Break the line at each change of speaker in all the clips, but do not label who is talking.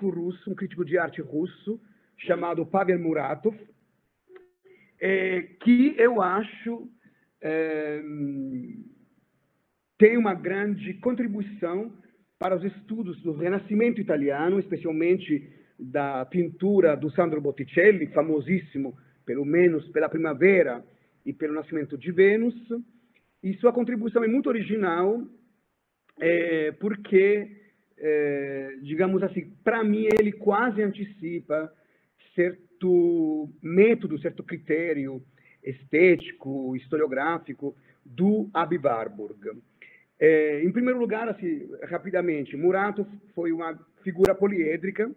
crítico russo, um crítico de arte russo, chamado Pavel Muratov, é, que eu acho é, tem uma grande contribuição para os estudos do Renascimento italiano, especialmente da pintura do Sandro Botticelli, famosíssimo, pelo menos pela Primavera e pelo Nascimento de Vênus. E sua contribuição é muito original, é, porque, é, digamos assim, para mim ele quase antecipa certo método, certo critério estético, historiográfico do Abi Warburg. É, em primeiro lugar, assim, rapidamente, Muratov foi uma figura poliédrica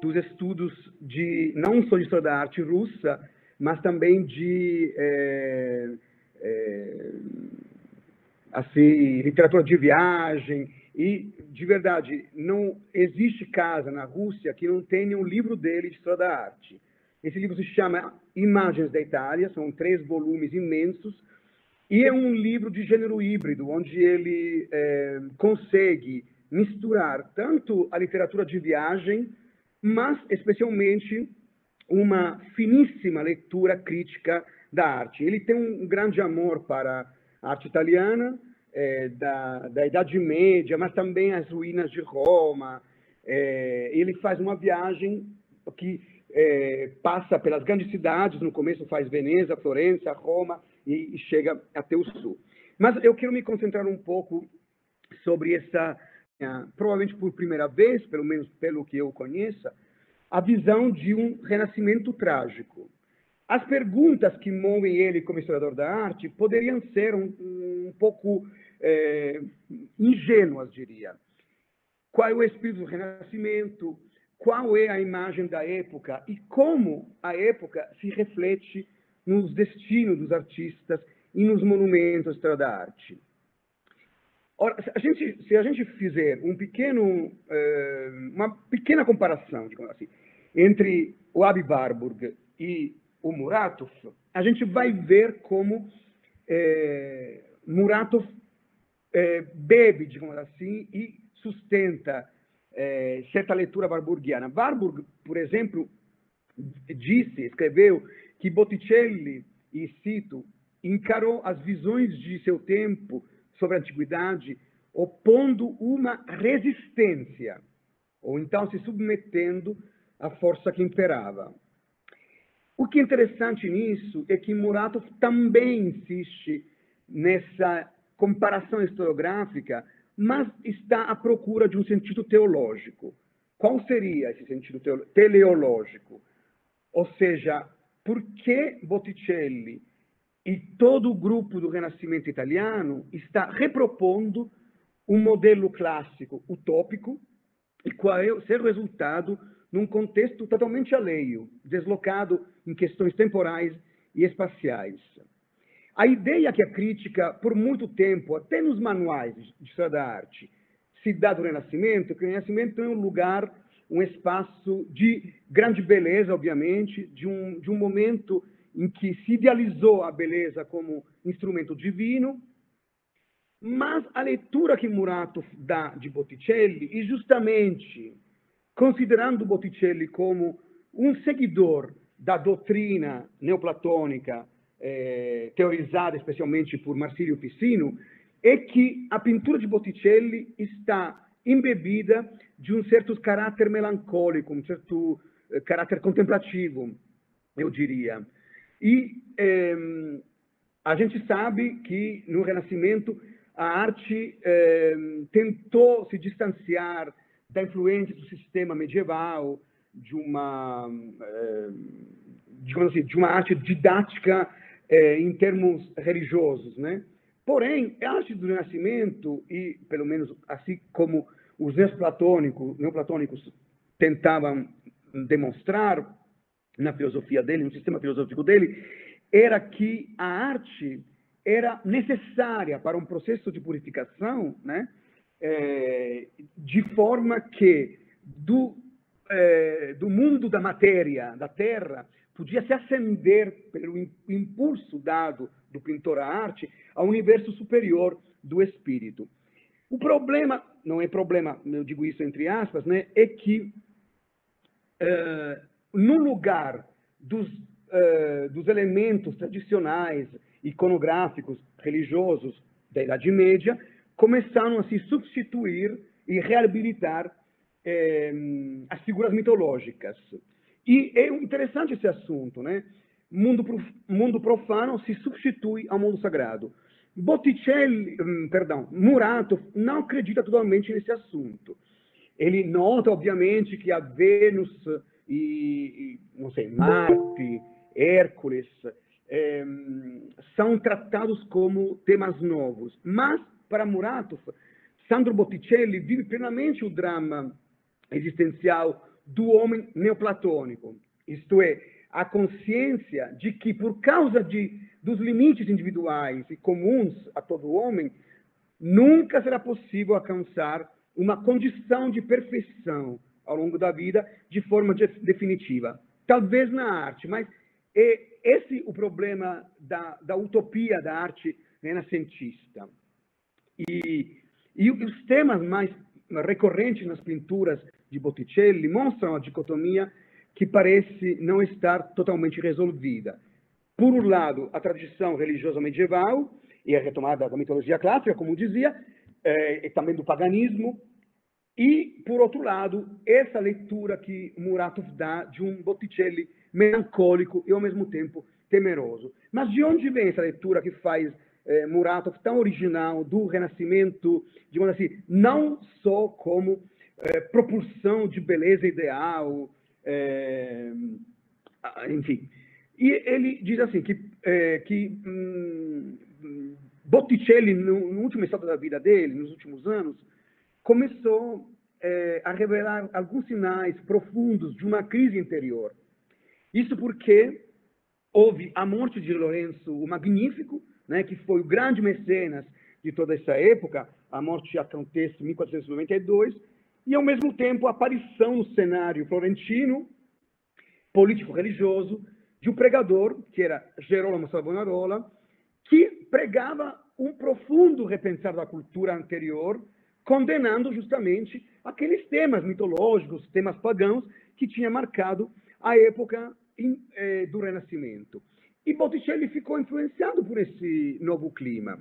dos estudos de não só de história da arte russa, mas também de é, é, assim, literatura de viagem e de verdade não existe casa na Rússia que não tenha um livro dele de história da arte. Esse livro se chama Imagens da Itália, são três volumes imensos e é um livro de gênero híbrido, onde ele é, consegue misturar tanto a literatura de viagem, mas especialmente uma finíssima leitura crítica da arte. Ele tem um grande amor para a arte italiana, é, da, da Idade Média, mas também as ruínas de Roma. É, ele faz uma viagem que é, passa pelas grandes cidades, no começo faz Veneza, Florença, Roma e, e chega até o sul. Mas eu quero me concentrar um pouco sobre essa, provavelmente por primeira vez, pelo menos pelo que eu conheça, a visão de um renascimento trágico. As perguntas que movem ele como historiador da arte poderiam ser um, um pouco é, ingênuas, diria. Qual é o espírito do renascimento? Qual é a imagem da época? E como a época se reflete nos destinos dos artistas e nos monumentos da arte? Ora, se a gente, se a gente fizer um pequeno, é, uma pequena comparação, digamos assim, entre o Abi Warburg e o Muratov, a gente vai ver como é, Muratov é, bebe, digamos assim, e sustenta é, certa leitura warburgiana. Warburg, por exemplo, disse, escreveu, que Botticelli, e cito, encarou as visões de seu tempo sobre a antiguidade opondo uma resistência, ou então se submetendo à força que imperava. O que é interessante nisso é que Muratov também insiste nessa comparação historiográfica, mas está à procura de um sentido teológico. Qual seria esse sentido teleológico? Ou seja, por que Botticelli e todo o grupo do Renascimento italiano está repropondo um modelo clássico utópico e qual é o seu resultado num contexto totalmente alheio, deslocado em questões temporais e espaciais. A ideia que a crítica, por muito tempo, até nos manuais de história da arte, se dá do Renascimento, que o Renascimento é um lugar, um espaço de grande beleza, obviamente, de um, de um momento em que se idealizou a beleza como instrumento divino, mas a leitura que Murato dá de Botticelli, e justamente considerando Botticelli como um seguidor da doutrina neoplatônica, eh, teorizada especialmente por Marsilio Ficino, é que a pintura de Botticelli está embebida de um certo caráter melancólico, um certo eh, caráter contemplativo, eu diria. E eh, a gente sabe que no Renascimento a arte tentou se distanciar da influência do sistema medieval, de uma, é, digamos assim, de uma arte didática é, em termos religiosos, né? Porém, a arte do Renascimento, e pelo menos assim como os neoplatônicos, neoplatônicos tentavam demonstrar na filosofia dele, no sistema filosófico dele, era que a arte era necessária para um processo de purificação, né? é, de forma que do, é, do mundo da matéria, da terra, podia se ascender pelo impulso dado do pintor à arte ao universo superior do espírito. O problema, não é problema, eu digo isso entre aspas, né, é que uh, no lugar dos, uh, dos elementos tradicionais, iconográficos, religiosos da Idade Média, começaram a se substituir e reabilitar eh, as figuras mitológicas. E é interessante esse assunto, né? Mundo, mundo profano se substitui ao mundo sagrado. Botticelli, hum, perdão, Muratov não acredita totalmente nesse assunto. Ele nota, obviamente, que a Vênus e, não sei, Marte, Hércules, é, são tratados como temas novos. Mas, para Muratov, Sandro Botticelli vive plenamente o drama existencial do homem neoplatônico, isto é, a consciência de que, por causa de, dos limites individuais e comuns a todo homem, nunca será possível alcançar uma condição de perfeição ao longo da vida de forma de, definitiva. Talvez na arte, mas é esse o problema da, da utopia da arte renascentista. E, e os temas mais recorrentes nas pinturas de Botticelli mostram a dicotomia que parece não estar totalmente resolvida. Por um lado, a tradição religiosa medieval e a retomada da mitologia clássica, como dizia, eh, e também do paganismo, e, por outro lado, essa leitura que Muratov dá de um Botticelli melancólico e, ao mesmo tempo, temeroso. Mas de onde vem essa leitura que faz eh, Muratov tão original do Renascimento, digamos assim, não só como eh, propulsão de beleza ideal, eh, enfim. E ele diz assim, que, eh, que hum, Botticelli, no, no último estado da vida dele, nos últimos anos, começou é, a revelar alguns sinais profundos de uma crise interior. Isso porque houve a morte de Lourenço o Magnífico, né, que foi o grande mecenas de toda essa época, a morte acontece em 1492, e ao mesmo tempo a aparição no cenário florentino, político-religioso, de um pregador, que era Gerolamo Savonarola, que pregava um profundo repensar da cultura anterior, condenando justamente aqueles temas mitológicos, temas pagãos, que tinha marcado a época eh, do Renascimento. E Botticelli ficou influenciado por esse novo clima.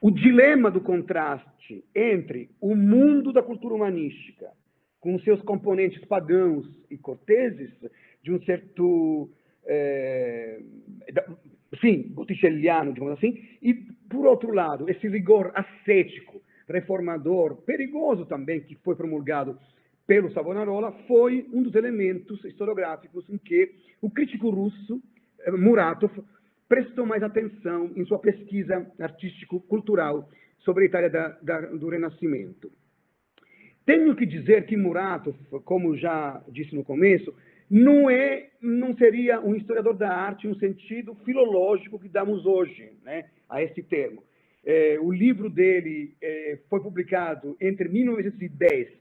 O dilema do contraste entre o mundo da cultura humanística, com seus componentes pagãos e corteses, de um certo, é, sim, botticelliano, digamos assim, e, por outro lado, esse rigor ascético reformador, perigoso também, que foi promulgado pelo Savonarola, foi um dos elementos historiográficos em que o crítico russo, eh, Muratov, prestou mais atenção em sua pesquisa artístico-cultural sobre a Itália da, da, do Renascimento. Tenho que dizer que Muratov, como já disse no começo, não é, não seria um historiador da arte no sentido filológico que damos hoje, né, a esse termo. É, o livro dele é, foi publicado entre 1910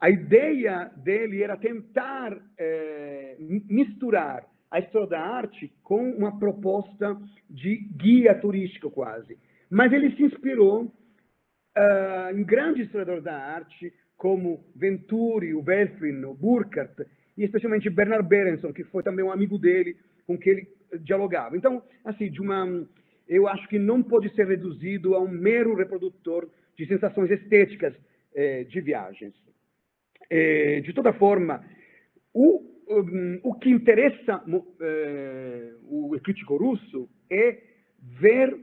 a ideia dele era tentar é, misturar a história da arte com uma proposta de guia turístico quase. Mas ele se inspirou uh, em grandes historiadores da arte, como Venturi, o Belfrin, o Burkhardt, e especialmente Bernard Berenson, que foi também um amigo dele com quem ele dialogava. Então, assim, de uma, eu acho que não pode ser reduzido a um mero reprodutor de sensações estéticas eh, de viagens. Eh, de toda forma, o, o que interessa eh, o crítico russo é ver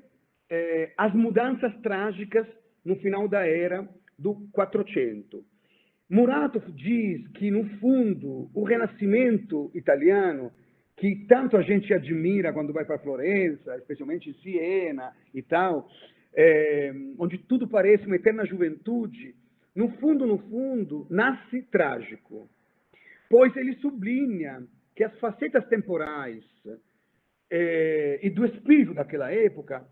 as mudanças trágicas no final da era do 400. Muratov diz que, no fundo, o renascimento italiano, que tanto a gente admira quando vai para Florença, especialmente em Siena e tal, é, onde tudo parece uma eterna juventude, no fundo, no fundo, nasce trágico. pois ele sublinha que as facetas temporais eh, e do espírito daquela época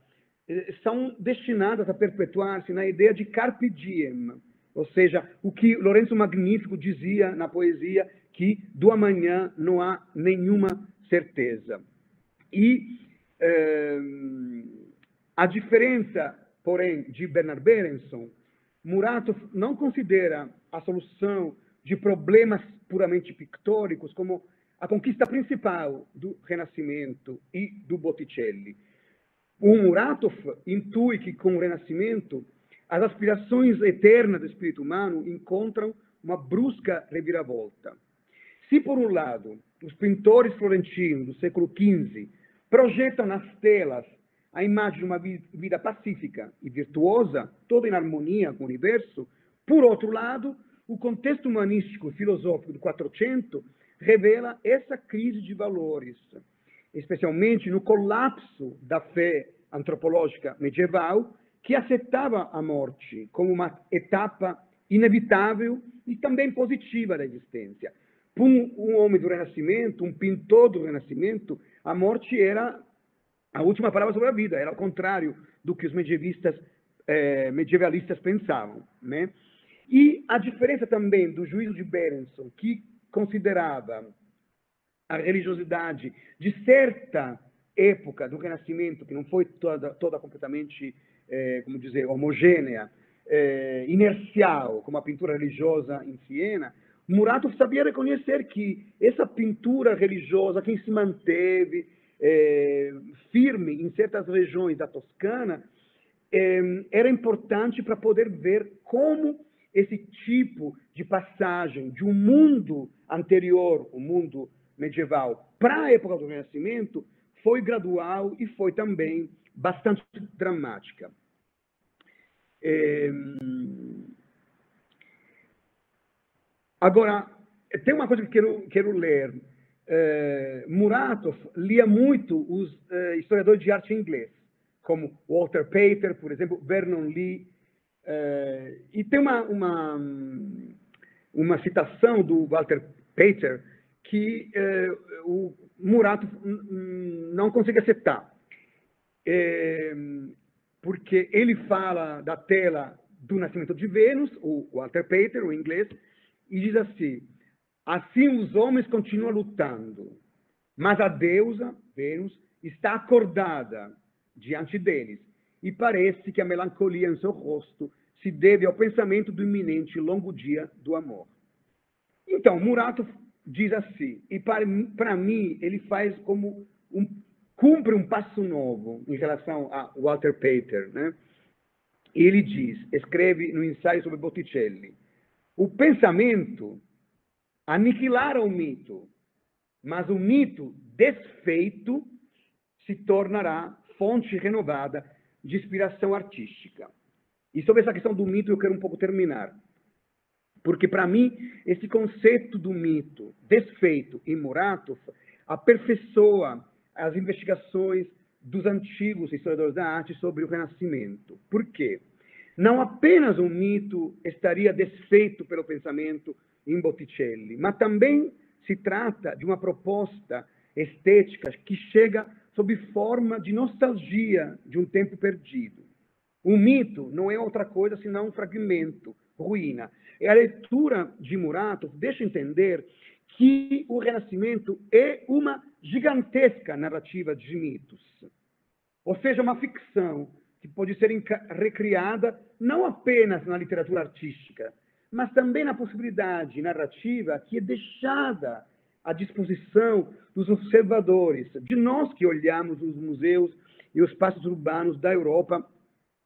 eh, são destinadas a perpetuar-se na ideia de carpe diem, ou seja, o que Lourenço Magnífico dizia na poesia, que do amanhã não há nenhuma certeza. E eh, a diferença, porém, de Bernard Berenson, Muratov não considera a solução de problemas puramente pictóricos como a conquista principal do Renascimento e do Botticelli. O Muratov intui que com o Renascimento as aspirações eternas do espírito humano encontram uma brusca reviravolta. Se, por um lado, os pintores florentinos do século XV projetam nas telas a imagem de uma vida pacífica e virtuosa, toda em harmonia com o universo, por outro lado, o contexto humanístico e filosófico do Quattrocento revela essa crise de valores, especialmente no colapso da fé antropológica medieval, que aceitava a morte como uma etapa inevitável e também positiva da existência. Para um, um homem do Renascimento, um pintor do Renascimento, a morte era a última palavra sobre a vida, era o contrário do que os medievistas, eh, medievalistas pensavam. Né? E a diferença também do juízo de Berenson, que considerava a religiosidade de certa época do Renascimento, que não foi toda, toda completamente, eh, como dizer, homogênea, eh, inercial, como a pintura religiosa em Siena, Muratov sabia reconhecer que essa pintura religiosa, quem se manteve eh, firme em certas regiões da Toscana, eh, era importante para poder ver como esse tipo de passagem de um mundo anterior, o mundo medieval, para a época do Renascimento, foi gradual e foi também bastante dramática. É... Agora, tem uma coisa que quero, quero ler. É, Muratov lia muito os é, historiadores de arte inglês, como Walter Pater, por exemplo, Vernon Lee, é, e tem uma, uma, uma citação do Walter Pater que o Murato não consegue aceitar. Porque ele fala da tela do nascimento de Vênus, o Walter Pater, o inglês, e diz assim: assim os homens continuam lutando, mas a deusa, Vênus, está acordada diante deles e parece que a melancolia em seu rosto se deve ao pensamento do iminente longo dia do amor. Então, Murato diz assim, e para mim ele faz como um, cumpre um passo novo em relação a Walter Pater, né? Ele diz, escreve no ensaio sobre Botticelli, o pensamento aniquilara o mito, mas o mito desfeito se tornará fonte renovada de inspiração artística. E sobre essa questão do mito eu quero um pouco terminar. Porque, para mim, esse conceito do mito desfeito em Muratov aperfeiçoa as investigações dos antigos historiadores da arte sobre o Renascimento. Por quê? Não apenas um mito estaria desfeito pelo pensamento em Botticelli, mas também se trata de uma proposta estética que chega sob forma de nostalgia de um tempo perdido. O mito não é outra coisa senão um fragmento, ruína. E a leitura de Muratov deixa entender que o Renascimento é uma gigantesca narrativa de mitos. Ou seja, uma ficção que pode ser recriada não apenas na literatura artística, mas também na possibilidade narrativa que é deixada à disposição dos observadores, de nós que olhamos os museus e os espaços urbanos da Europa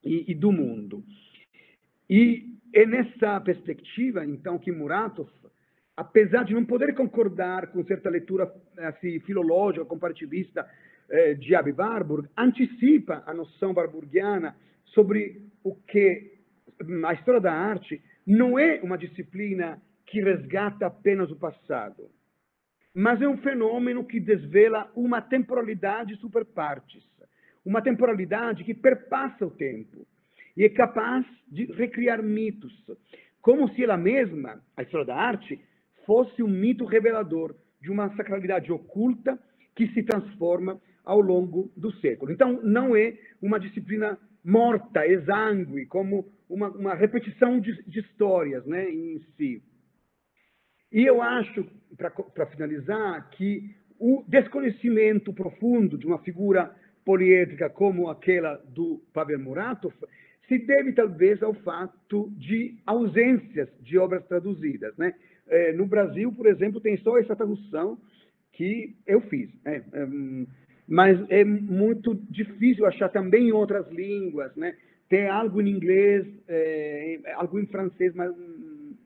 e, e do mundo. E é nessa perspectiva, então, que Muratov, apesar de não poder concordar com certa leitura assim, filológica, comparativista eh, de Abbe Warburg, antecipa a noção warburgiana sobre o que a história da arte não é uma disciplina que resgata apenas o passado, mas é um fenômeno que desvela uma temporalidade super partes, uma temporalidade que perpassa o tempo e é capaz de recriar mitos, como se ela mesma, a história da arte, fosse um mito revelador de uma sacralidade oculta que se transforma ao longo do século. Então, não é uma disciplina morta, exangue, como uma, uma repetição de, de, histórias né, em si. E eu acho, para finalizar, que o desconhecimento profundo de uma figura poliédrica como aquela do Pavel Muratov se deve talvez ao fato de ausências de obras traduzidas. Né? É, no Brasil, por exemplo, tem só essa tradução que eu fiz. Né? É, mas é muito difícil achar também em outras línguas. Né? Tem algo em inglês, é, algo em francês, mas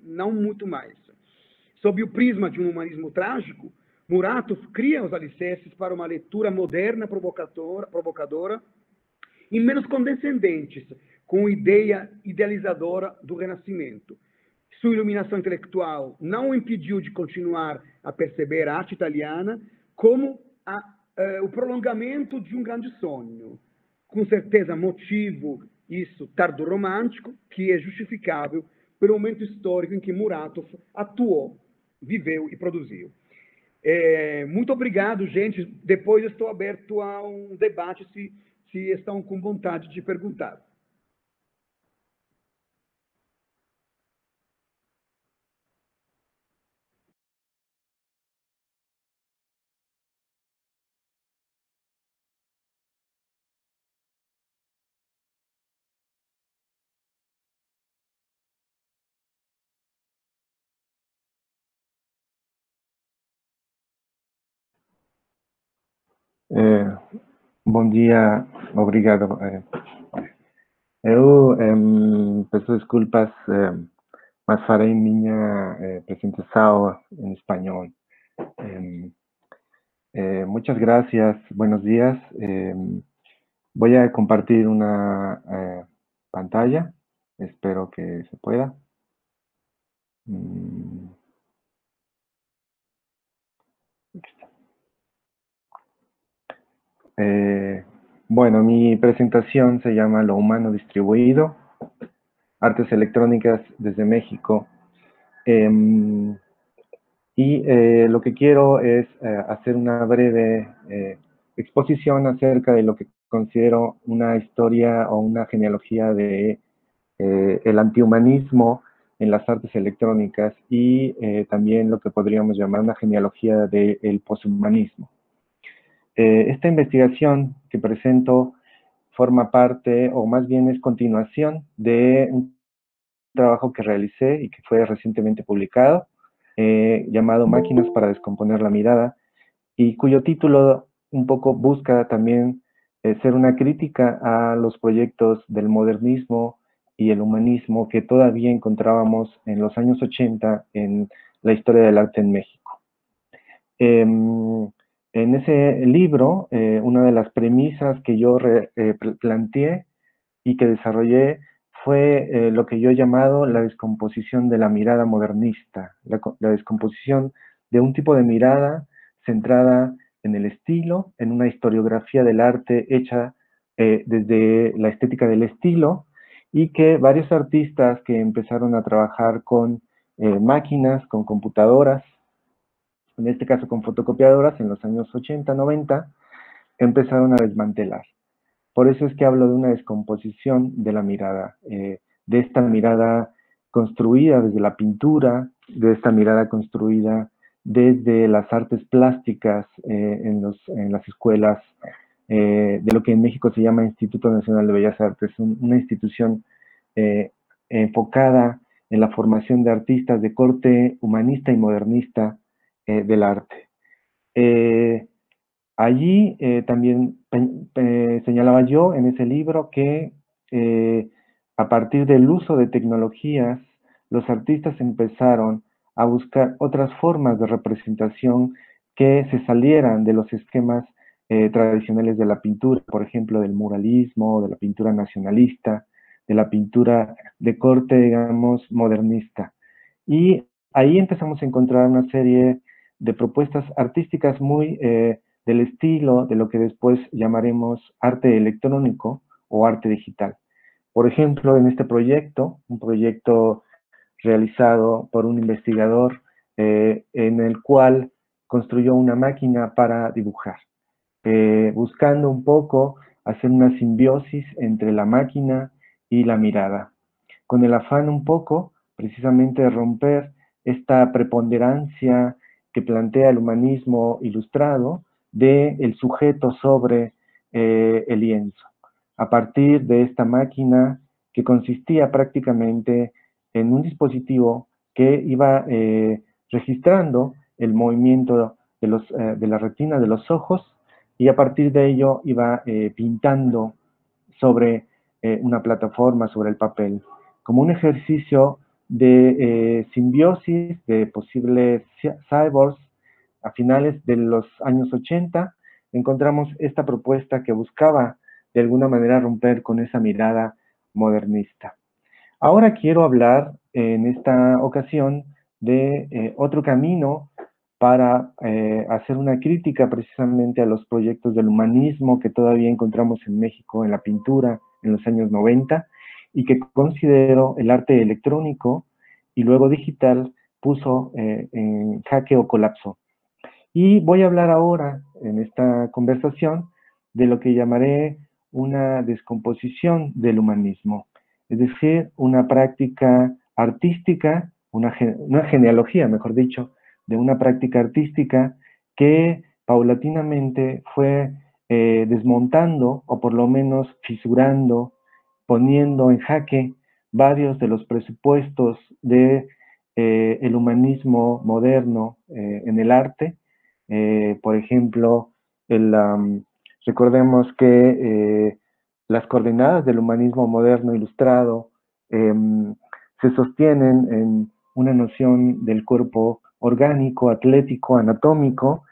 não muito mais. Sob o prisma de um humanismo trágico, Muratov cria os alicerces para uma leitura moderna provocadora, provocadora e menos condescendentes com a ideia idealizadora do Renascimento. Sua iluminação intelectual não o impediu de continuar a perceber a arte italiana como a, uh, o prolongamento de um grande sonho, com certeza motivo isso tardo-romântico, que é justificável pelo momento histórico em que Muratov atuou, viveu e produziu. É, muito obrigado, gente. Depois estou aberto a um debate se, se estão com vontade de perguntar.
É, bom dia, obrigado. É, eu é, peço desculpas, é, mas farei minha é, apresentação em espanhol. muchas gracias, buenos días. voy a compartir una pantalla, espero que se pueda. Mm. Eh, bueno, mi presentación se llama Lo Humano Distribuido, Artes Electrónicas desde México. Em, y eh, lo que quiero es eh, hacer una breve exposición acerca de lo que considero una historia o una genealogía de el antihumanismo en las artes electrónicas y también lo que podríamos llamar una genealogía del poshumanismo. Eh, esta investigación que presento forma parte, o más bien es continuación, de un trabajo que realicé y que fue recientemente publicado, eh, llamado Máquinas para descomponer la mirada, y cuyo título un poco busca también eh, ser una crítica a los proyectos del modernismo y el humanismo que todavía encontrábamos en los años 80 en la historia del arte en México. En ese libro, eh, una de las premisas que yo eh, planteé y que desarrollé fue eh, lo que yo he llamado la descomposición de la mirada modernista, la, descomposición de un tipo de mirada centrada en el estilo, en una historiografía del arte hecha desde la estética del estilo y que varios artistas que empezaron a trabajar con máquinas, con computadoras, en este caso con fotocopiadoras, en los años 80, 90, empezaron a desmantelar. Por eso es que hablo de una descomposición de la mirada, eh, de esta mirada construida desde la pintura, de esta mirada construida desde las artes plásticas eh, en, las escuelas, eh, de lo que en México se llama Instituto Nacional de Bellas Artes, una institución enfocada en la formación de artistas de corte humanista y modernista eh, del arte. Eh, allí eh, también señalaba yo en ese libro que a partir del uso de tecnologías, los artistas empezaron a buscar otras formas de representación que se salieran de los esquemas tradicionales de la pintura, por ejemplo, del muralismo, de la pintura nacionalista, de la pintura de corte, digamos, modernista. Y ahí empezamos a encontrar una serie de propuestas artísticas muy eh, del estilo de lo que después llamaremos arte electrónico o arte digital. Por ejemplo, en este proyecto, un proyecto realizado por un investigador en el cual construyó una máquina para dibujar, buscando un poco hacer una simbiosis entre la máquina y la mirada, con el afán un poco precisamente de romper esta preponderancia que plantea el humanismo ilustrado de el sujeto sobre eh, el lienzo, a partir de esta máquina que consistía prácticamente en un dispositivo que iba eh, registrando el movimiento de, los, eh, de la retina de los ojos y a partir de ello iba pintando sobre una plataforma, sobre el papel, como un ejercicio de simbiosis de posibles cyborgs a finales de los años 80, encontramos esta propuesta que buscaba de alguna manera romper con esa mirada modernista. Ahora quiero hablar en esta ocasión de eh, otro camino para eh, hacer una crítica precisamente a los proyectos del humanismo que todavía encontramos en México en la pintura en los años 90 y que considero el arte electrónico y luego digital puso eh, en jaque o colapso. Y voy a hablar ahora, en esta conversación, de lo que llamaré una descomposición del humanismo, es decir, una práctica artística, una, genealogía, mejor dicho, de una práctica artística que paulatinamente fue eh, desmontando o por lo menos fisurando, poniendo en jaque varios de los presupuestos de eh, el humanismo moderno eh, en el arte. Eh, por ejemplo, recordemos que las coordenadas del humanismo moderno ilustrado em, se sostienen en una noción del cuerpo orgánico, atlético, anatómico,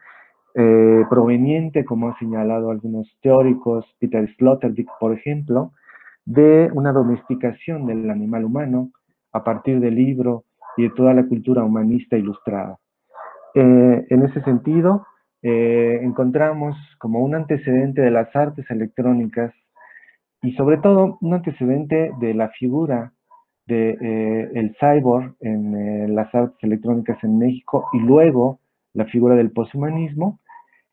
proveniente, como han señalado algunos teóricos, Peter Sloterdijk, por ejemplo, de una domesticación del animal humano a partir del libro y de toda la cultura humanista ilustrada. Eh, en ese sentido, eh, encontramos como un antecedente de las artes electrónicas y sobre todo un antecedente de la figura del de, eh, cyborg en las artes electrónicas en México y luego la figura del poshumanismo,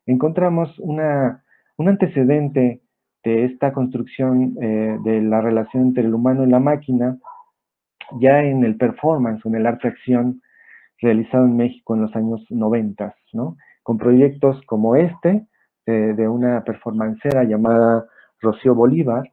encontramos una, un antecedente de esta construcción de la relación entre el humano y la máquina ya en el performance, en el arte acción realizado en México en los años 90, ¿no? Con proyectos como este, eh, de una performancera llamada Rocío Bolívar,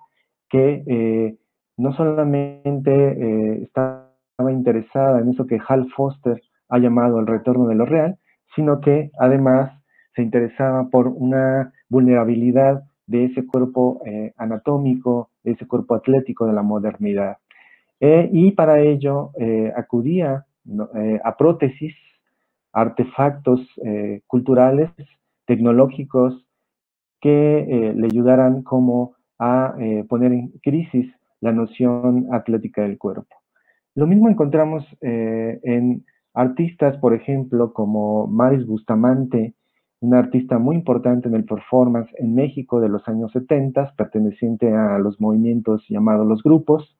que eh, no solamente eh, estaba interesada en eso que Hal Foster ha llamado el retorno de lo real, sino que además se interesaba por una vulnerabilidad de ese cuerpo anatómico, de ese cuerpo atlético de la modernidad. y para ello acudía eh, a prótesis, artefactos eh, culturales, tecnológicos, que eh, le ayudaran como a poner en crisis la noción atlética del cuerpo. Lo mismo encontramos en artistas, por ejemplo, como Maris Bustamante, una artista muy importante en el performance en México de los años 70, perteneciente a los movimientos llamados los grupos,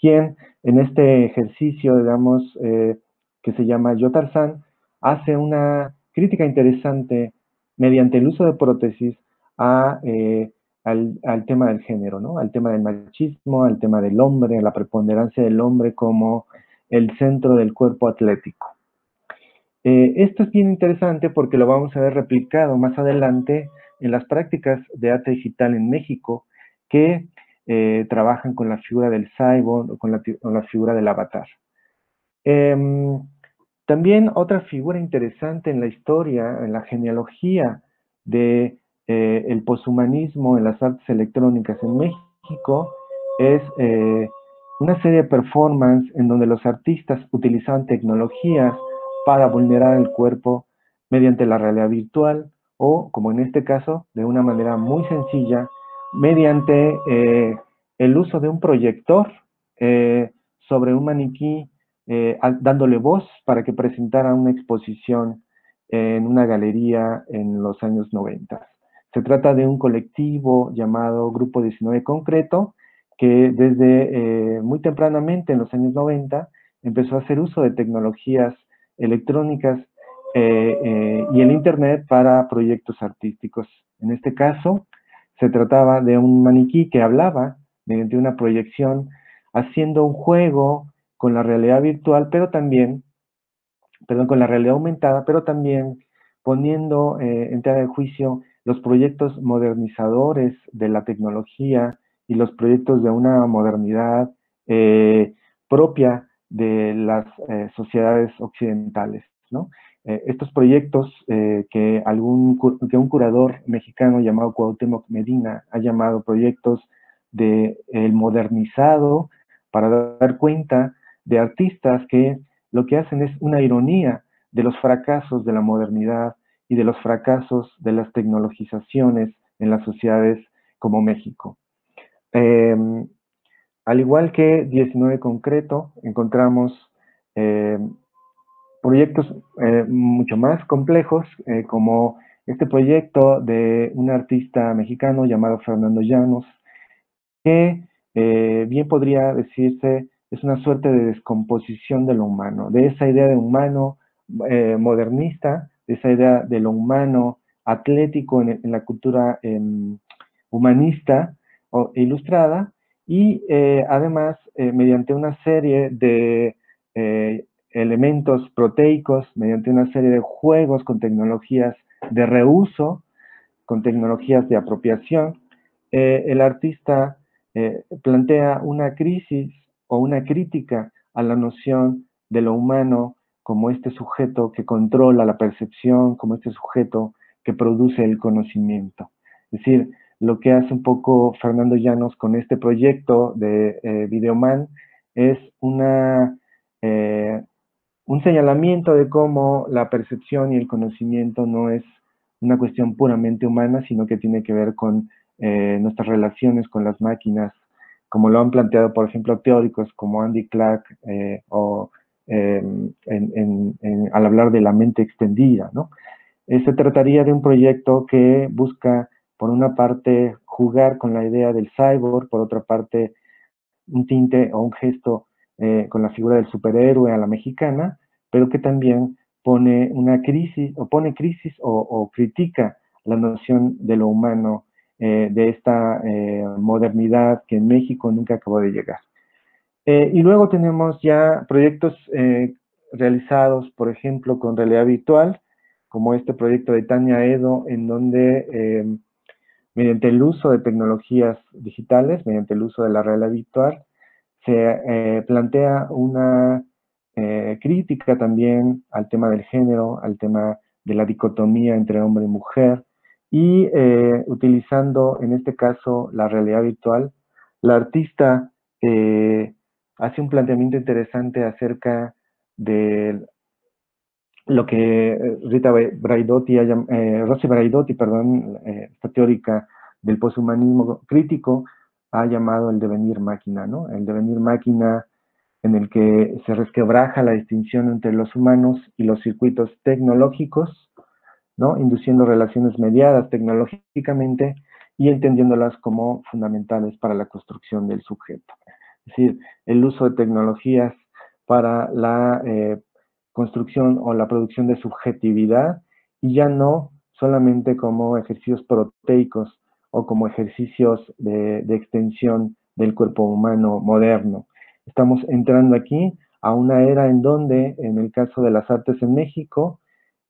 quien en este ejercicio, digamos, eh, que se llama Yotarzan, hace una crítica interesante mediante el uso de prótesis eh, al, tema del género, ¿no? al tema del machismo, al tema del hombre, a la preponderancia del hombre como el centro del cuerpo atlético. Eh, esto es bien interesante porque lo vamos a ver replicado más adelante en las prácticas de arte digital en México que eh, trabajan con la figura del cyborg o con la, figura del avatar. Em, también otra figura interesante en la historia, en la genealogía de eh, poshumanismo en las artes electrónicas en México es una serie de performances en donde los artistas utilizaban tecnologías para vulnerar el cuerpo mediante la realidad virtual o, como en este caso, de una manera muy sencilla, mediante eh, el uso de un proyector eh, sobre un maniquí, eh, dándole voz para que presentara una exposición en una galería en los años 90. Se trata de un colectivo llamado Grupo 19 Concreto, que desde muy tempranamente en los años 90 empezó a hacer uso de tecnologías electrónicas y el Internet para proyectos artísticos. En este caso, se trataba de un maniquí que hablaba mediante una proyección, haciendo un juego con la realidad virtual, pero también, perdón, con la realidad aumentada, pero también poniendo eh, en tela de juicio los proyectos modernizadores de la tecnología y los proyectos de una modernidad eh, propia de las eh, sociedades occidentales. ¿no? estos proyectos que, algún, que un curador mexicano llamado Cuauhtémoc Medina ha llamado proyectos de el modernizado para dar cuenta de artistas que lo que hacen es una ironía de los fracasos de la modernidad y de los fracasos de las tecnologizaciones en las sociedades como México. Al igual que 19 concreto, encontramos em, proyectos eh, mucho más complejos, eh, como este proyecto de un artista mexicano llamado Fernando Llanos, que eh, bien podría decirse es una suerte de descomposición de lo humano, de esa idea de humano eh, modernista, de esa idea de lo humano atlético en, la cultura em, humanista o ilustrada, y eh, además eh, mediante una serie de elementos proteicos, mediante una serie de juegos con tecnologías de reuso, con tecnologías de apropiación, el artista plantea una crisis o una crítica a la noción de lo humano como este sujeto que controla la percepción, como este sujeto que produce el conocimiento. Es decir, lo que hace un poco Fernando Llanos con este proyecto de eh, Videoman es una, eh, un señalamiento de cómo la percepción y el conocimiento no es una cuestión puramente humana, sino que tiene que ver con eh, nuestras relaciones con las máquinas, como lo han planteado, por ejemplo, teóricos como Andy Clark o em, al hablar de la mente extendida. ¿no? Se trataría de un proyecto que busca, por una parte, jugar con la idea del cyborg, por otra parte, un tinte o un gesto eh, con la figura del superhéroe a la mexicana, pero que también pone una crisis, o pone crisis o, critica la noción de lo humano eh, de esta eh, modernidad que en México nunca acabó de llegar. Y luego tenemos ya proyectos realizados, por ejemplo, con realidad virtual, como este proyecto de Tania Edo, en donde mediante el uso de tecnologías digitales, mediante el uso de la realidad virtual, se plantea una crítica también al tema del género, al tema de la dicotomía entre hombre y mujer, y eh, utilizando en este caso la realidad virtual, la artista eh, hace un planteamiento interesante acerca de lo que eh, Rita Braidotti, eh, Braidotti, perdón, esta teórica del poshumanismo crítico, ha llamado el devenir máquina, ¿no? El devenir máquina en el que se resquebraja la distinción entre los humanos y los circuitos tecnológicos, induciendo relaciones mediadas tecnológicamente y entendiéndolas como fundamentales para la construcción del sujeto. Es decir, el uso de tecnologías para la eh, construcción o la producción de subjetividad y ya no solamente como ejercicios proteicos o como ejercicios de, extensión del cuerpo humano moderno. Estamos entrando aquí a una era en donde, en el caso de las artes en México,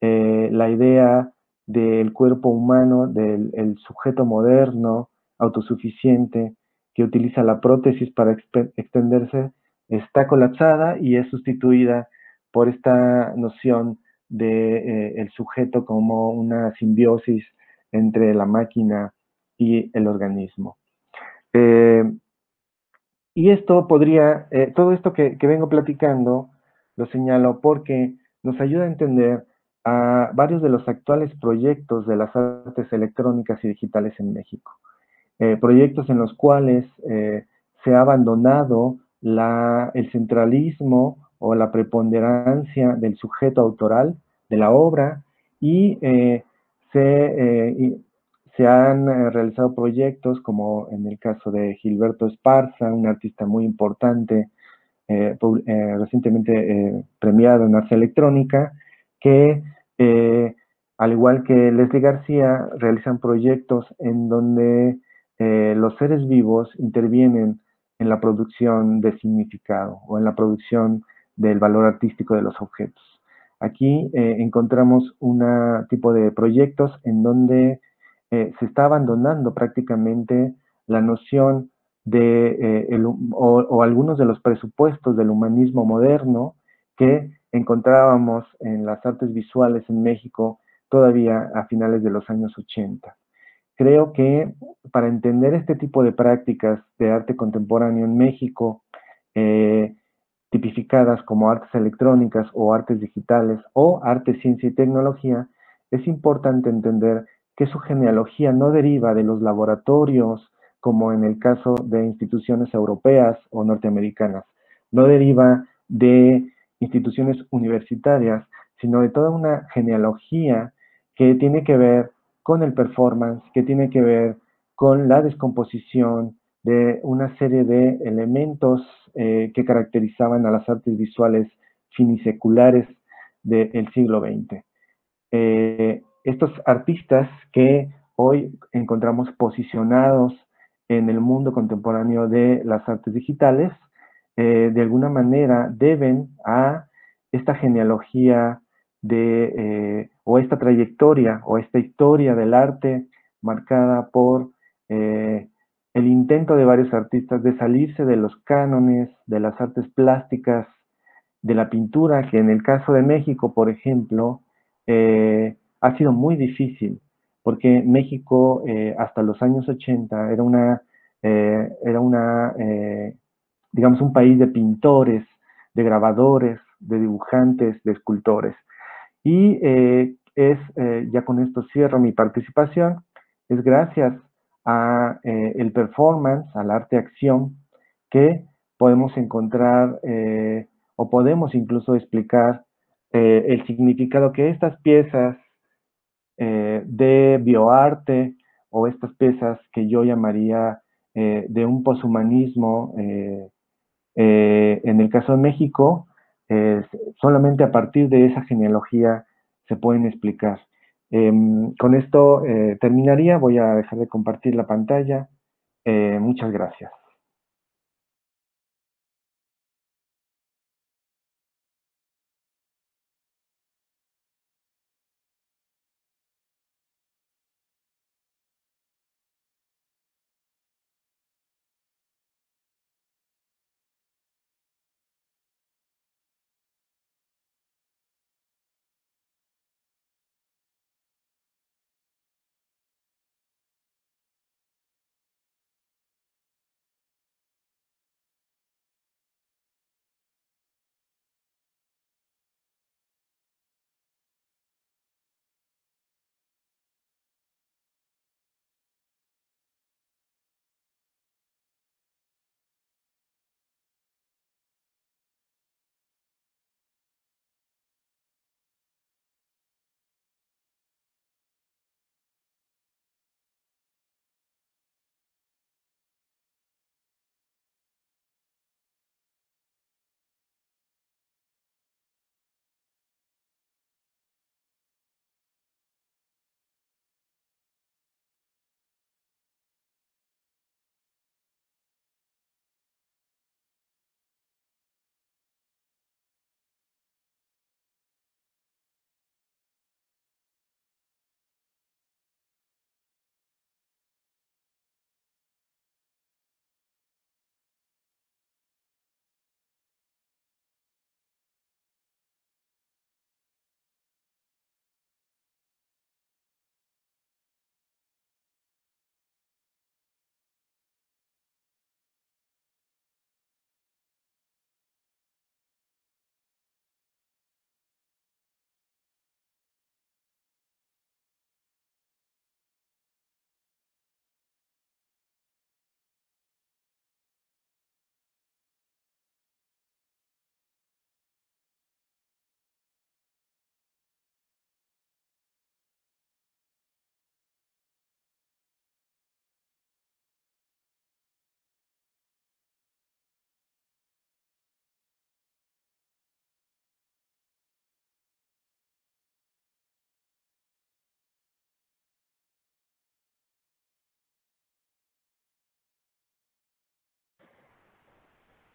eh, la idea del cuerpo humano, del sujeto moderno, autosuficiente, que utiliza la prótesis para extenderse, está colapsada y es sustituida por esta noción de eh, sujeto como una simbiosis entre la máquina y el organismo. Eh, y esto podría, todo esto que, que vengo platicando, lo señalo porque nos ayuda a entender a varios de los actuales proyectos de las artes electrónicas y digitales en México. Eh, proyectos en los cuales eh, se ha abandonado el centralismo o la preponderancia del sujeto autoral de la obra y eh, se, se, han realizado proyectos como en el caso de Gilberto Esparza, un artista muy importante recientemente premiado en arte electrónica, que al igual que Leslie García, realizan proyectos en donde los seres vivos intervienen en la producción de significado o en la producción del valor artístico de los objetos. Aquí eh, encontramos un tipo de proyectos en donde eh, se está abandonando prácticamente la noción de, eh, o, algunos de los presupuestos del humanismo moderno que encontrábamos en las artes visuales en México todavía a finales de los años 80. Creo que para entender este tipo de prácticas de arte contemporáneo en México, tipificadas como artes electrónicas o artes digitales o arte, ciencia y tecnología, es importante entender que su genealogía no deriva de los laboratorios, como en el caso de instituciones europeas o norteamericanas, no deriva de instituciones universitarias, sino de toda una genealogía que tiene que ver con el performance, que tiene que ver con la descomposición de una serie de elementos eh, que caracterizaban a las artes visuales finiseculares del siglo XX. Eh, estos artistas que hoy encontramos posicionados en el mundo contemporáneo de las artes digitales, eh, de alguna manera deben a esta genealogía de, o esta trayectoria o esta historia del arte marcada por el intento de varios artistas de salirse de los cánones, de las artes plásticas, de la pintura, que en el caso de México, por ejemplo, eh, ha sido muy difícil, porque México eh, hasta los años 80 era una, era una digamos, un país de pintores, de grabadores, de dibujantes, de escultores. Y es, ya con esto cierro mi participación, es gracias a eh, el performance, al arte acción, que podemos encontrar eh, o podemos incluso explicar eh, el significado que estas piezas de bioarte o estas piezas que yo llamaría de un poshumanismo, en el caso de México, solamente a partir de esa genealogía se pueden explicar. Em, con esto eh, terminaría, voy a dejar de compartir la pantalla. Eh, muchas gracias.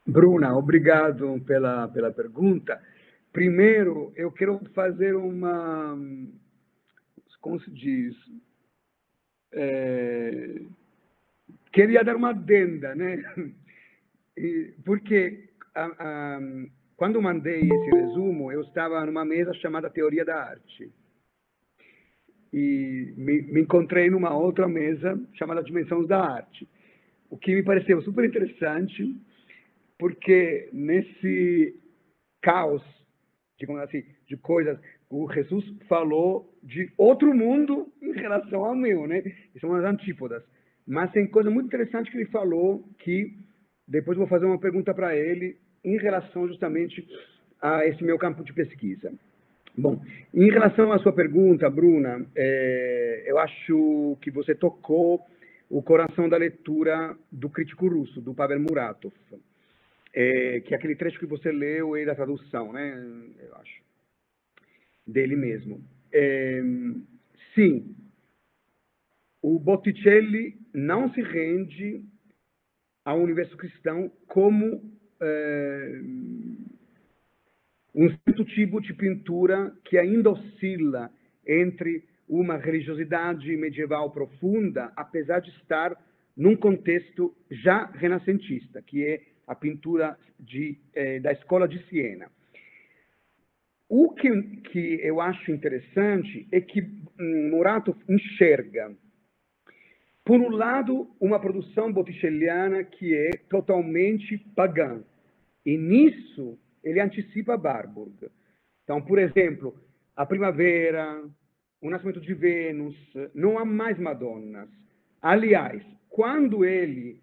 Bruna, obrigado pela, pela pergunta. Primeiro, eu quero fazer uma. Como se diz? É, queria dar uma adenda, né? Porque a, a, quando mandei esse resumo, eu estava numa mesa chamada Teoria da Arte. E me, me encontrei numa outra mesa chamada Dimensões da Arte. O que me pareceu super interessante, porque nesse caos, digamos assim, de coisas, o Jesus falou de outro mundo em relação ao meu, né? São as antípodas. Mas tem coisa muito interessante que ele falou que depois vou fazer uma pergunta para ele em relação justamente a esse meu campo de pesquisa. Bom, em relação à sua pergunta, Bruna, é, eu acho que você tocou o coração da leitura do crítico russo, do Pavel Muratov, é, que é aquele trecho que você leu e da tradução, né? Eu acho, dele mesmo. É, sim, o Botticelli não se rende ao universo cristão como é, um certo tipo de pintura que ainda oscila entre uma religiosidade medieval profunda, apesar de estar num contexto já renascentista, que é a pintura de, eh, da escola de Siena. O que, que eu acho interessante é que hum, Muratov enxerga por um lado, uma produção botticelliana que é totalmente pagã. E nisso, ele antecipa Barburg. Então, por exemplo, a primavera, o nascimento de Vênus, não há mais Madonnas. Aliás, quando ele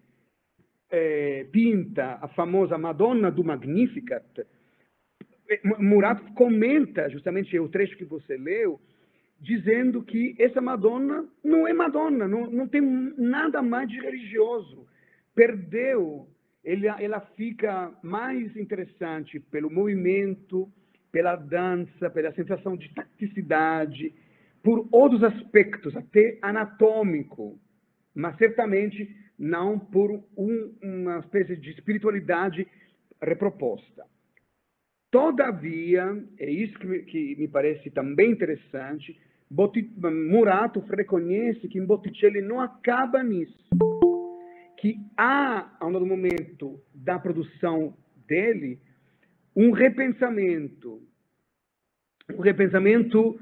é, pinta a famosa Madonna do Magnificat, Murat comenta justamente o trecho que você leu, dizendo que essa Madonna não é Madonna, não, não tem nada mais de religioso. Perdeu, ela, ela fica mais interessante pelo movimento, pela dança, pela sensação de tacticidade, por outros aspectos, até anatômico, mas certamente não por um, uma espécie de espiritualidade reproposta. Todavia, é isso que me, que me parece também interessante, Murato reconhece que em Botticelli não acaba nisso, que há, a um dado momento da produção dele, um repensamento, um repensamento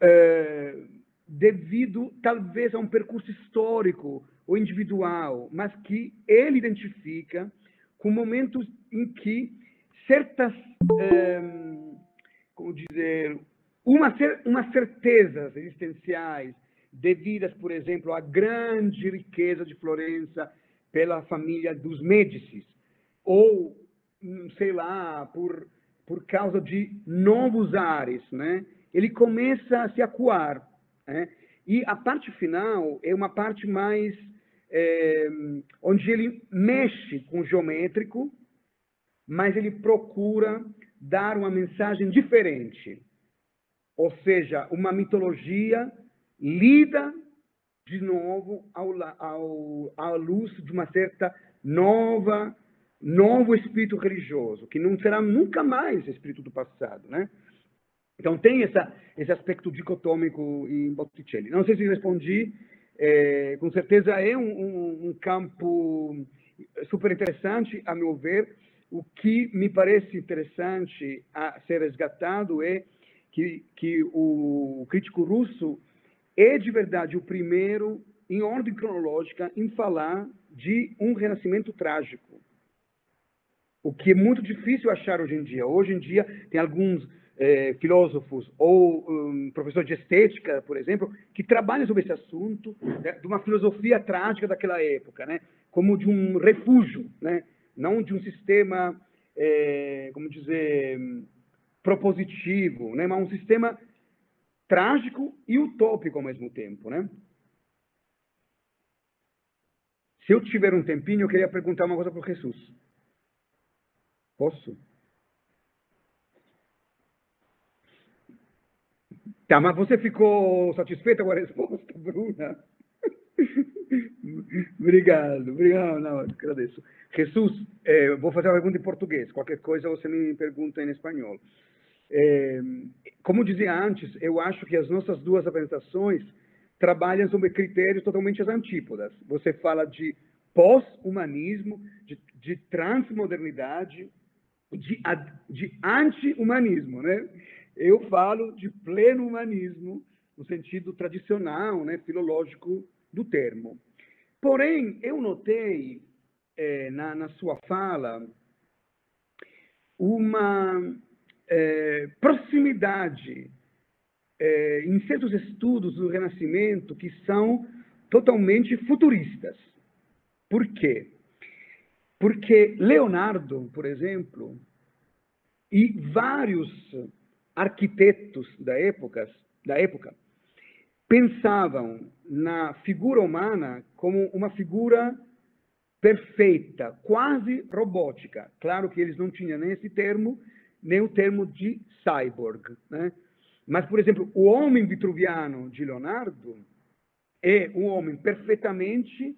é, devido talvez a um percurso histórico ou individual, mas que ele identifica com momentos em que certas, é, como dizer, uma, umas certezas existenciais devidas, por exemplo, à grande riqueza de Florença pela família dos Médicis, ou, hum, sei lá, por, por causa de novos ares, né? ele começa a se acuar. Né? E a parte final é uma parte mais é, onde ele mexe com o geométrico, mas ele procura dar uma mensagem diferente ou seja, uma mitologia lida de novo ao, ao, à luz de uma certa nova, novo espírito religioso, que não será nunca mais espírito do passado, né? Então tem essa, esse aspecto dicotômico em Botticelli. Não sei se respondi, é, com certeza é um, um, um campo super interessante, a meu ver. O que me parece interessante a ser resgatado é que, que o crítico russo é de verdade o primeiro, em ordem cronológica, em falar de um renascimento trágico. O que é muito difícil achar hoje em dia. Hoje em dia, tem alguns é, filósofos ou um, de estética, por exemplo, que trabalham sobre esse assunto, né, de uma filosofia trágica daquela época, né, como de um refúgio, né, não de um sistema, é, como dizer, propositivo, né? mas um sistema trágico e utópico ao mesmo tempo. Né? Se eu tiver um tempinho, eu queria perguntar uma coisa para o Jesus. Posso? Tá, mas você ficou satisfeita com a resposta, Bruna? obrigado, obrigado, não, agradeço. Jesus, eh, vou fazer uma pergunta em português, qualquer coisa você me pergunta em espanhol. Eh, como dizia antes, eu acho que as nossas duas apresentações trabalham sobre critérios totalmente as antípodas. Você fala de pós-humanismo, de, de transmodernidade, de, de anti-humanismo, né? Eu falo de pleno humanismo, no sentido tradicional, né, filológico do termo. Porém, eu notei é, na, na, sua fala uma é, proximidade é, em certos estudos do Renascimento que são totalmente futuristas. Por quê? Porque Leonardo, por exemplo, e vários arquitetos da época, da época pensavam na figura humana como uma figura perfeita, quase robótica. Claro que eles não tinham nem esse termo, nem o termo de cyborg. Né? Mas, por exemplo, o homem vitruviano de Leonardo é um homem perfeitamente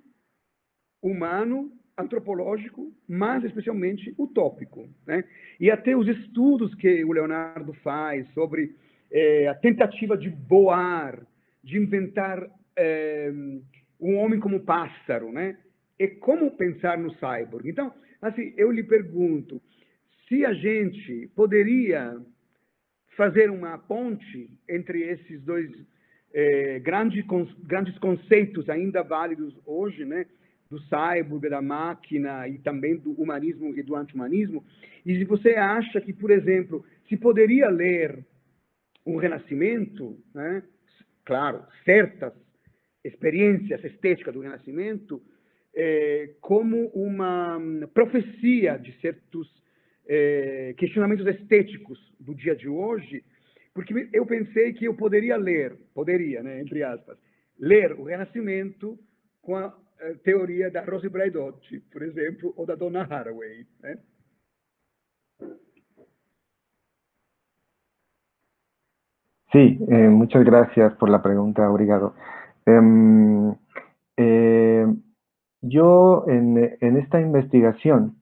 humano, antropológico, mas especialmente utópico. Né? E até os estudos que o Leonardo faz sobre é, a tentativa de voar, de inventar é, um homem como pássaro, né? E como pensar no cyborg? Então, assim, eu lhe pergunto, se a gente poderia fazer uma ponte entre esses dois é, grandes, grandes conceitos ainda válidos hoje, né? Do cyborg, da máquina e também do humanismo e do anti-humanismo, e se você acha que, por exemplo, se poderia ler o Renascimento, né, claro, certas experiências estéticas do Renascimento, eh, como uma profecia de certos eh, questionamentos estéticos do dia de hoje, porque eu pensei que eu poderia ler, poderia, né, entre aspas, ler o Renascimento com a teoria da Rose Braidotti, por exemplo, ou da Donna Haraway. Né?
Sí, eh, muchas gracias por la pregunta, obrigado. Eh, eh, yo en, esta investigación,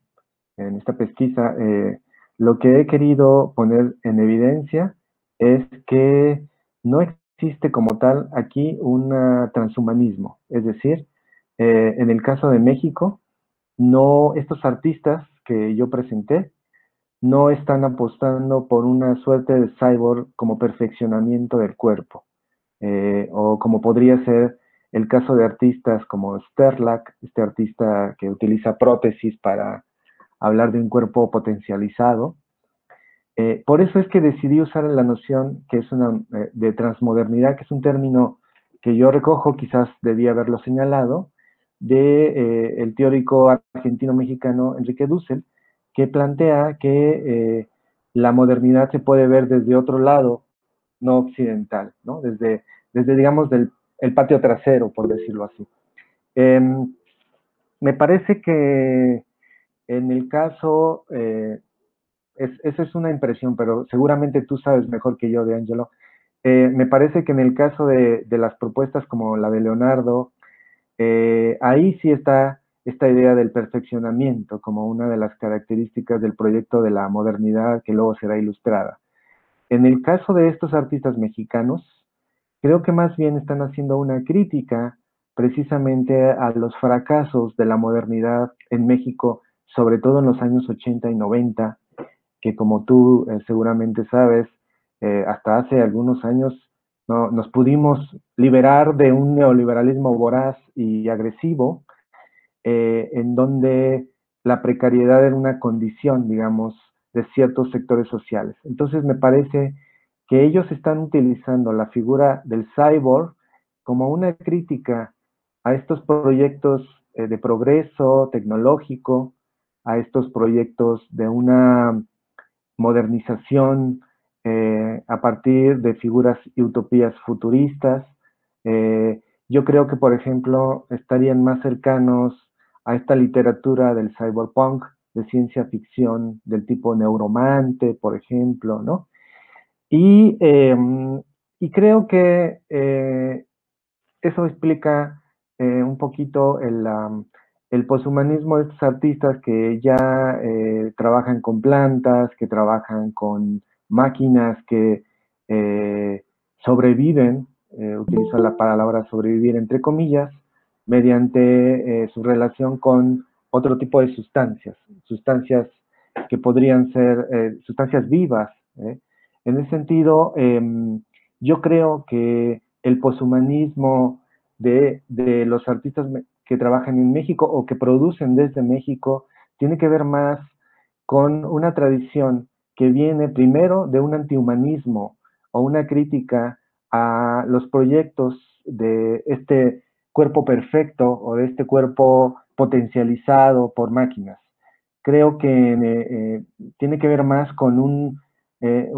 en esta pesquisa, eh, lo que he querido poner en evidencia es que no existe como tal aquí un transhumanismo, es decir, eh, en el caso de México, estos artistas que yo presenté no están apostando por una suerte de cyborg como perfeccionamiento del cuerpo, eh, o como podría ser el caso de artistas como Sterlach, este artista que utiliza prótesis para hablar de un cuerpo potencializado. Eh, por eso es que decidí usar la noción que es de transmodernidad, que es un término que yo recojo, quizás debía haberlo señalado, de eh, el teórico argentino-mexicano Enrique Dussel, que plantea que eh, la modernidad se puede ver desde otro lado, no occidental, ¿no? Desde, desde digamos, del, el patio trasero, por decirlo así. Em, me parece que en el caso, eh, es, esa es una impresión, pero seguramente tú sabes mejor que yo de Angelo, me parece que en el caso de, de, las propuestas como la de Leonardo, eh, ahí sí está esta idea del perfeccionamiento como una de las características del proyecto de la modernidad que luego será ilustrada. En el caso de estos artistas mexicanos, creo que más bien están haciendo una crítica precisamente a los fracasos de la modernidad en México, sobre todo en los años 80 y 90, que como tú eh, seguramente sabes, eh, hasta hace algunos años ¿no? Nos pudimos liberar de un neoliberalismo voraz y agresivo, eh, en donde la precariedad era una condición, digamos, de ciertos sectores sociales. Entonces me parece que ellos están utilizando la figura del cyborg como una crítica a estos proyectos eh, de progreso tecnológico, a estos proyectos de una modernización eh, a partir de figuras y utopías futuristas. Eh, yo creo que, por ejemplo, estarían más cercanos a esta literatura del cyberpunk, de ciencia ficción del tipo neuromante, por ejemplo, ¿no? Y, em, y creo que eh, eso explica un poquito el, el poshumanismo de estos artistas que ya trabajan con plantas, que trabajan con máquinas, que eh, sobreviven, utilizo la palabra sobrevivir entre comillas, mediante su relación con otro tipo de sustancias, sustancias que podrían ser sustancias vivas. En ese sentido, em, yo creo que el poshumanismo de, los artistas que trabajan en México o que producen desde México tiene que ver más con una tradición que viene primero de un antihumanismo o una crítica a los proyectos de este cuerpo perfecto o de este cuerpo potencializado por máquinas. Creo que eh, eh, tiene que ver más con un eh,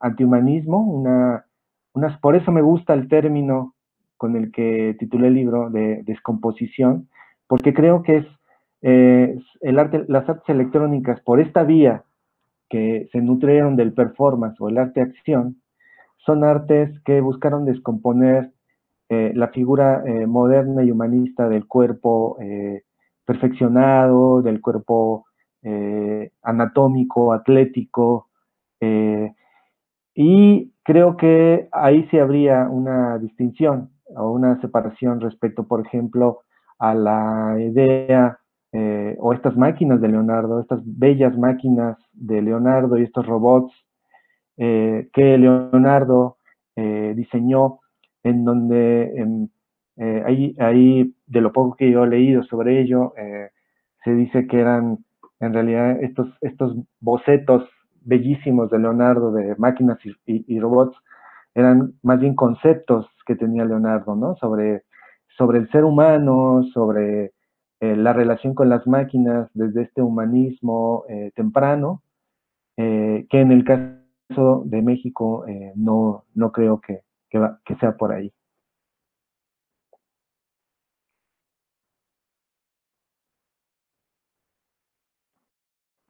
antihumanismo, una, por eso me gusta el término con el que titulé el libro de descomposición, porque creo que es el arte, las artes electrónicas por esta vía que se nutrieron del performance o el arte acción, son artes que buscaron descomponer eh, la figura eh, moderna y humanista del cuerpo eh, perfeccionado, del cuerpo anatómico, atlético, y creo que ahí sí habría una distinción o una separación respecto, por ejemplo, a la idea eh, o estas máquinas de Leonardo, estas bellas máquinas de Leonardo y estos robots eh, que Leonardo eh, diseñó, en donde ahí, ahí, de lo poco que yo he leído sobre ello, se dice que eran en realidad estos, estos bocetos bellísimos de Leonardo de máquinas y, robots eran más bien conceptos que tenía Leonardo, ¿no? Sobre, sobre el ser humano, sobre eh, la relación con las máquinas desde este humanismo eh, temprano, eh, que en el caso de México no, no creo que, que sea por ahí.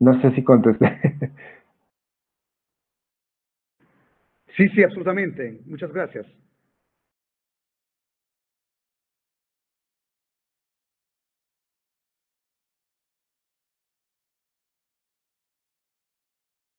No sé si contesté.
Sí, sí, absolutamente. Muchas gracias.